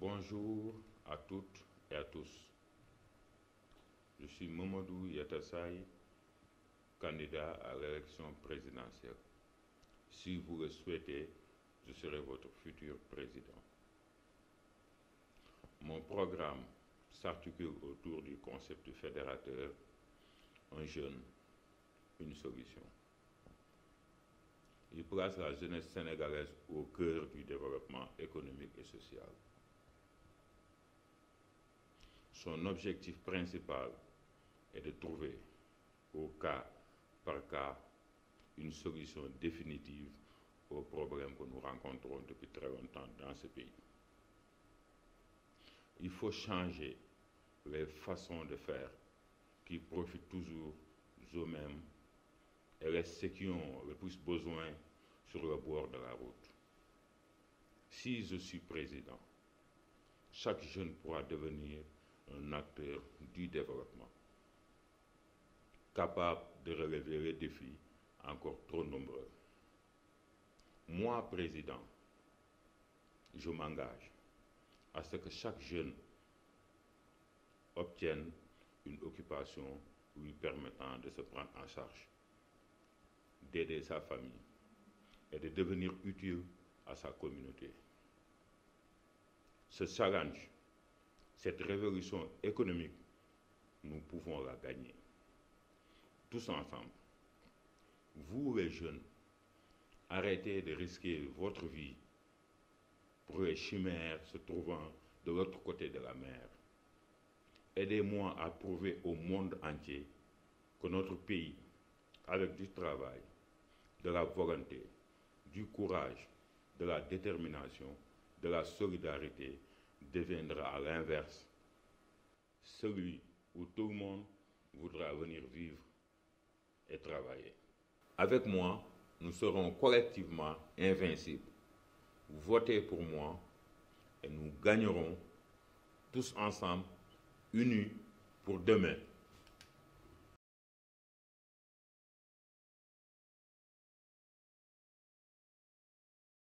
Bonjour à toutes et à tous. Je suis Mamadou Yatassaï, candidat à l'élection présidentielle. Si vous le souhaitez, je serai votre futur président. Mon programme s'articule autour du concept fédérateur un jeune, une solution. Il place la jeunesse sénégalaise au cœur du développement économique et social. Son objectif principal est de trouver, au cas par cas, une solution définitive aux problèmes que nous rencontrons depuis très longtemps dans ce pays. Il faut changer les façons de faire qui profitent toujours aux mêmes et les ceux qui ont le plus besoin sur le bord de la route. Si je suis président, chaque jeune pourra devenir un acteur du développement, capable de relever les défis encore trop nombreux. Moi, président, je m'engage à ce que chaque jeune obtienne une occupation lui permettant de se prendre en charge, d'aider sa famille et de devenir utile à sa communauté. Ce challenge, cette révolution économique, nous pouvons la gagner. Tous ensemble, vous les jeunes, arrêtez de risquer votre vie pour les chimères se trouvant de l'autre côté de la mer. Aidez-moi à prouver au monde entier que notre pays, avec du travail, de la volonté, du courage, de la détermination, de la solidarité, deviendra à l'inverse celui où tout le monde voudra venir vivre et travailler. Avec moi, nous serons collectivement invincibles. Votez pour moi et nous gagnerons tous ensemble, unis pour demain.